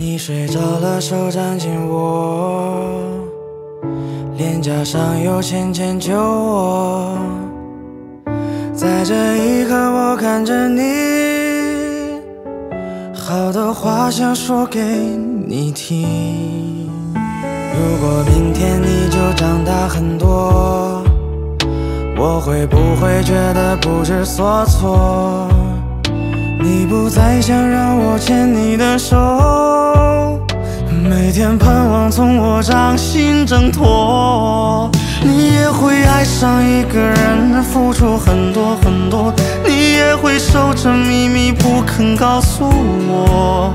你睡着了，手掌紧握，脸颊上有浅浅酒窝。在这一刻，我看着你，好多话想说给你听。如果明天你就长大很多，我会不会觉得不知所措？你不再想让我牵你的手，每天盼望从我掌心挣脱。你也会爱上一个人，付出很多很多，你也会守着秘密不肯告诉我。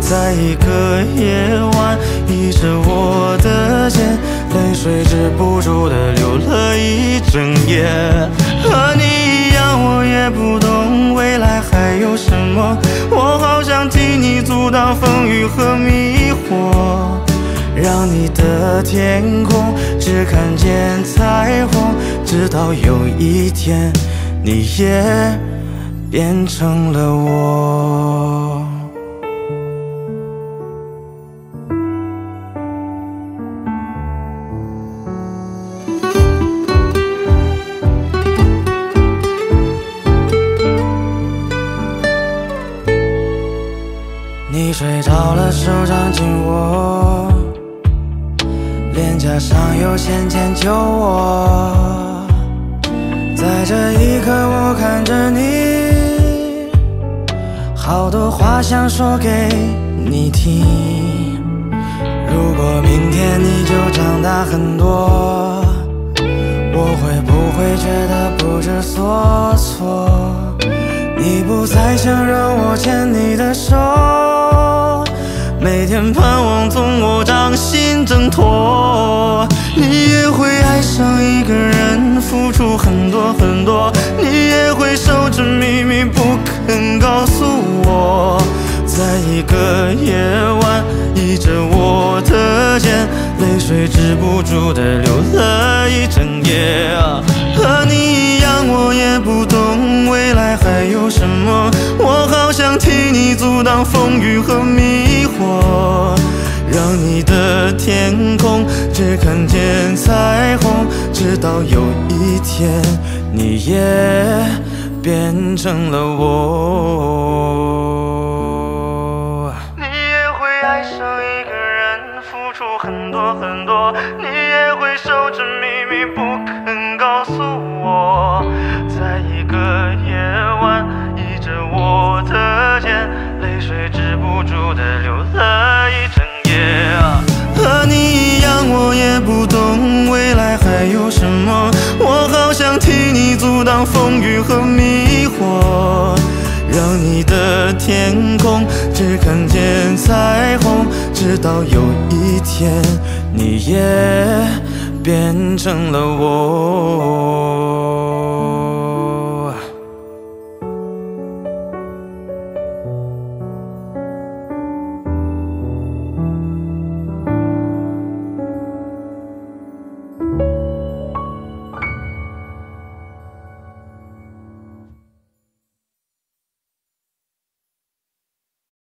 在一个夜晚，倚着我的肩，泪水止不住的流了一整夜。和你一样，我也不懂未来还有什么，替你阻挡风雨和迷惑，让你的天空只看见彩虹，直到有一天，你也变成了我。你睡着了，手掌紧握，脸颊上有浅浅酒窝。在这一刻，我看着你，好多话想说给你听。如果明天你就长大很多，我会不会觉得不知所措？你不再想让我牵你的手，盼望从我掌心挣脱。你也会爱上一个人，付出很多很多，你也会守着秘密不肯告诉我。在一个夜晚，倚着我的肩，泪水止不住的流了一整夜。和你一样，我也不懂未来还有什么，我好想替你阻挡风雨和迷我，让你的天空只看见彩虹，直到有一天，你也变成了我。你也会爱上一个人，付出很多很多，你也会守着秘密不肯告诉不住的流了一整夜。和你一样，我也不懂未来还有什么，我好想替你阻挡风雨和迷惑。让你的天空只看见彩虹，直到有一天，你也变成了我。